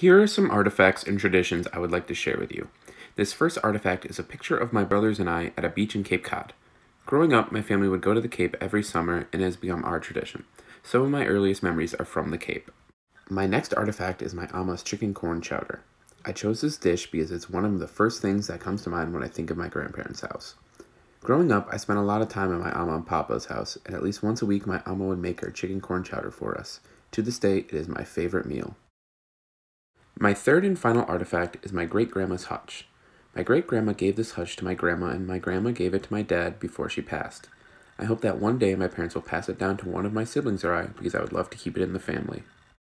Here are some artifacts and traditions I would like to share with you. This first artifact is a picture of my brothers and I at a beach in Cape Cod. Growing up, my family would go to the Cape every summer and it has become our tradition. Some of my earliest memories are from the Cape. My next artifact is my Ama's chicken corn chowder. I chose this dish because it's one of the first things that comes to mind when I think of my grandparents' house. Growing up, I spent a lot of time at my Ama and Papa's house, and at least once a week my Ama would make her chicken corn chowder for us. To this day, it is my favorite meal. My third and final artifact is my great grandma's hutch. My great grandma gave this hutch to my grandma, and my grandma gave it to my dad before she passed. I hope that one day my parents will pass it down to one of my siblings or I because I would love to keep it in the family.